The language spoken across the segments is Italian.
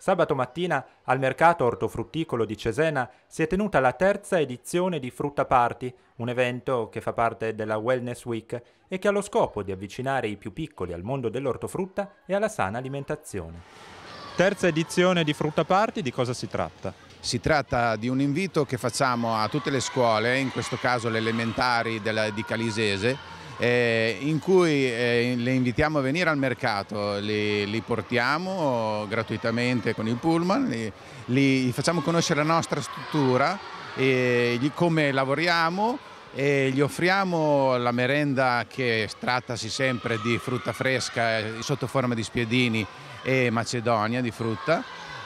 Sabato mattina al mercato ortofrutticolo di Cesena si è tenuta la terza edizione di Frutta Party, un evento che fa parte della Wellness Week e che ha lo scopo di avvicinare i più piccoli al mondo dell'ortofrutta e alla sana alimentazione. Terza edizione di Frutta Party, di cosa si tratta? Si tratta di un invito che facciamo a tutte le scuole, in questo caso le elementari della, di Calisese, eh, in cui eh, le invitiamo a venire al mercato, li, li portiamo gratuitamente con il pullman, li, li, facciamo conoscere la nostra struttura, e come lavoriamo e gli offriamo la merenda che trattasi sempre di frutta fresca eh, sotto forma di spiedini e macedonia di frutta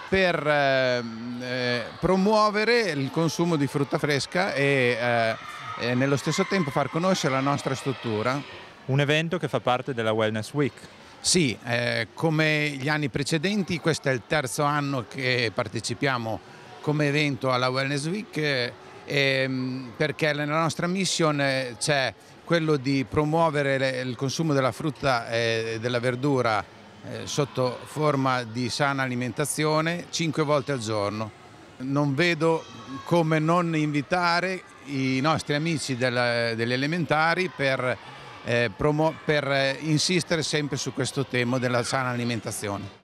per eh, eh, promuovere il consumo di frutta fresca e eh, e nello stesso tempo far conoscere la nostra struttura. Un evento che fa parte della Wellness Week. Sì, eh, come gli anni precedenti, questo è il terzo anno che partecipiamo come evento alla Wellness Week eh, ehm, perché nella nostra mission c'è quello di promuovere il consumo della frutta e della verdura eh, sotto forma di sana alimentazione cinque volte al giorno. Non vedo come non invitare i nostri amici del, delle elementari per, eh, per eh, insistere sempre su questo tema della sana alimentazione.